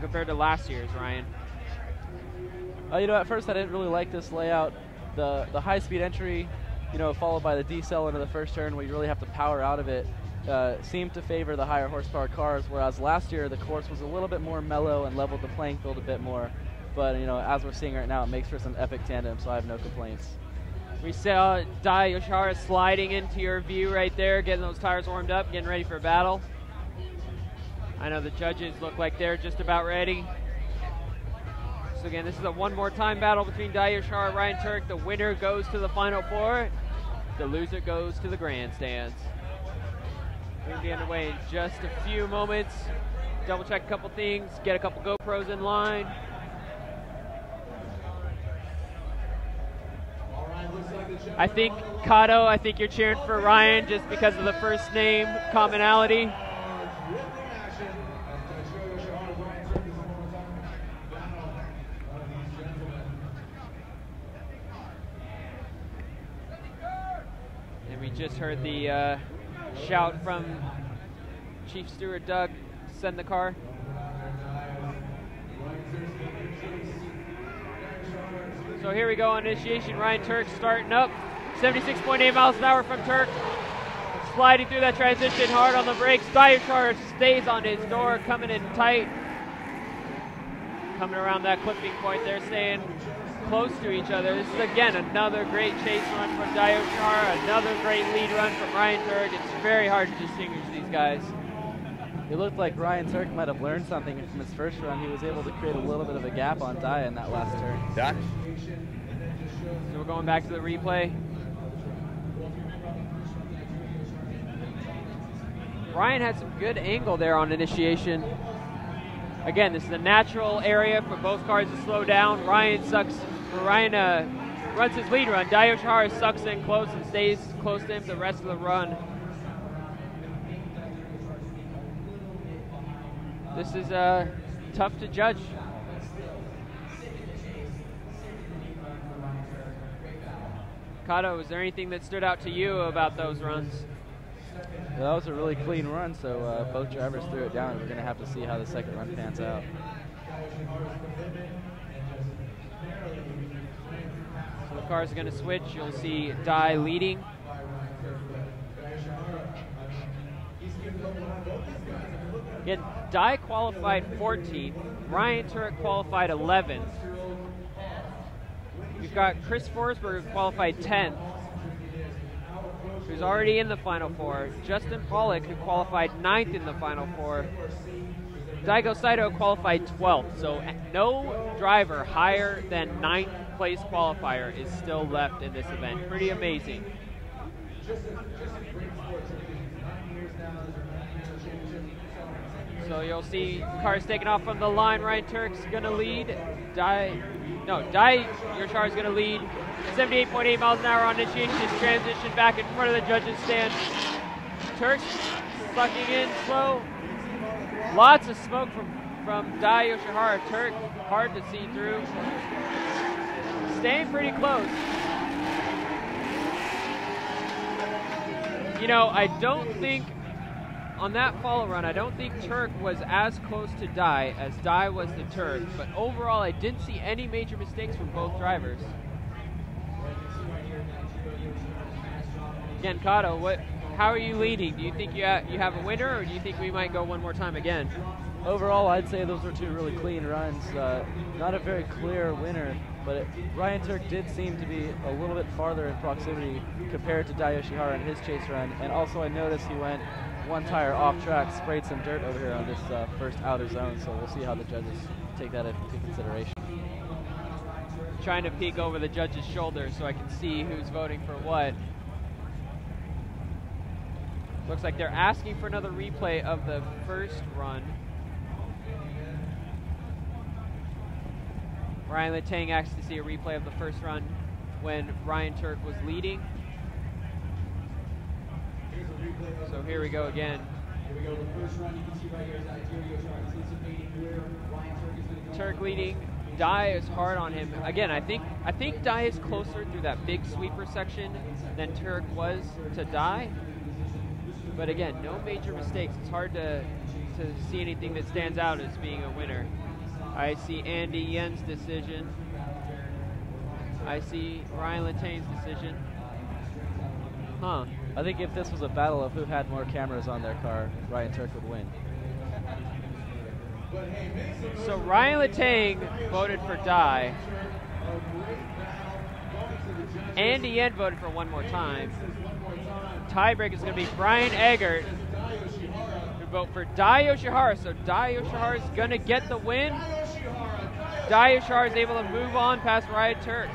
compared to last year's, Ryan? Uh, you know, at first I didn't really like this layout. The the high speed entry, you know, followed by the decel into the first turn where you really have to power out of it, uh, seemed to favor the higher horsepower cars. Whereas last year the course was a little bit more mellow and leveled the playing field a bit more. But you know, as we're seeing right now, it makes for some epic tandem, so I have no complaints. We saw Dai Yoshihara sliding into your view right there, getting those tires warmed up, getting ready for a battle. I know the judges look like they're just about ready. So again, this is a one more time battle between Dai Yoshihara and Ryan Tuerck. The winner goes to the final four. The loser goes to the grandstands. We'll be underway in just a few moments. Double check a couple things, get a couple GoPros in line. I think Kato, I think you're cheering for Ryan just because of the first name commonality. We just heard the uh, shout from Chief Steward Doug, send the car. So here we go on initiation. Ryan Tuerck starting up. 76.8 miles an hour from Tuerck. Sliding through that transition hard on the brakes. Diochar stays on his door, coming in tight. Coming around that clipping point there, staying close to each other. This is again another great chase run from Diochar, another great lead run from Ryan Tuerck. It's very hard to distinguish these guys. It looked like Ryan Tuerck might have learned something from his first run. He was able to create a little bit of a gap on Dai in that last turn. Doc? So we're going back to the replay. Ryan had some good angle there on initiation. Again, this is a natural area for both cars to slow down. Ryan sucks. Ryan uh, runs his lead run. Diochar sucks in close and stays close to him the rest of the run. This is uh, tough to judge. Kato, is there anything that stood out to you about those runs? Yeah, that was a really clean run, so uh, both drivers threw it down. We're going to have to see how the second run pans out. So the cars are going to switch. You'll see Dai leading. Again, Dai qualified 14th. Ryan Tuerck qualified 11th. We've got Chris Forsberg qualified 10th, who's already in the Final Four. Justin Pawlak, who qualified ninth in the Final Four. Daigo Saito qualified 12th, so no driver higher than ninth place qualifier is still left in this event. Pretty amazing. So you'll see cars taking off from the line. Ryan Tuerck's going to lead. Dai, no, Dai Yoshihara is going to lead. 78.8 miles an hour on initiation. Transition back in front of the judges stand. Tuerck sucking in slow. Lots of smoke from from Dai Yoshihara. Tuerck hard to see through. Staying pretty close. You know, I don't think on that follow run, I don't think Tuerck was as close to Dai as Dai was to Tuerck, but overall I didn't see any major mistakes from both drivers. Again, Kato, what, how are you leading? Do you think you, ha you have a winner, or do you think we might go one more time again? Overall, I'd say those were two really clean runs. Uh, not a very clear winner, but it, Ryan Tuerck did seem to be a little bit farther in proximity compared to Dai Yoshihara in his chase run. And also, I noticed he went one tire off track, sprayed some dirt over here on this uh, first outer zone. So we'll see how the judges take that into consideration. Trying to peek over the judge's shoulder so I can see who's voting for what. Looks like they're asking for another replay of the first run. Ryan Lanteigne asked to see a replay of the first run when Ryan Tuerck was leading. So here we go again. Here we go. The first run you can see right here is Igerio anticipating here. Ryan Tuerck is going to go. Tuerck leading. Dai is hard on him. Again, I think I think Dai is closer through that big sweeper section than Tuerck was to Dai. But again, no major mistakes. It's hard to to see anything that stands out as being a winner. I see Andy Yen's decision. I see Ryan Lanteigne's decision. Huh. I think if this was a battle of who had more cameras on their car, Ryan Tuerck would win. So Ryan Lanteigne voted for Dai. Andy Yen voted for one more time. Tiebreak is going to be Brian Eggert who voted for Dai Yoshihara. So Dai Yoshihara is going to get the win. Dai Yoshihara is able to move on past Ryan Tuerck.